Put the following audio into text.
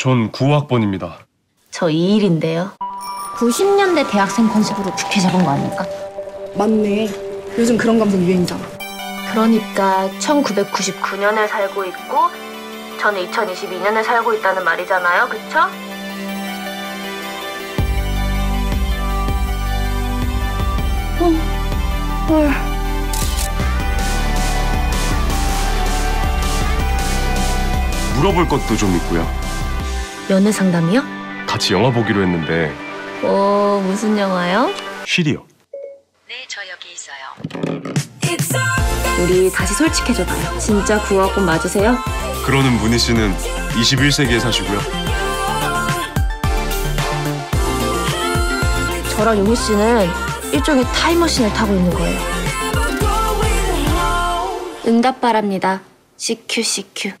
전 9학번입니다. 저 2일인데요. 90년대 대학생 컨셉으로 부캐 잡은 거 아닐까? 맞네. 요즘 그런 감성 유행이잖아. 그러니까 1999년에 살고 있고 저는 2022년에 살고 있다는 말이잖아요. 그쵸? 물어볼 것도 좀 있고요. 연애 상담이요? 같이 영화 보기로 했는데 오, 무슨 영화요? 쉬리요. 네, 저 여기 있어요. 우리 다시 솔직해져봐요. 진짜 9학번 맞으세요? 그러는 문희 씨는 21세기에 사시고요. 저랑 용희 씨는 일종의 타임머신을 타고 있는 거예요. 응답 바랍니다. CQ, CQ.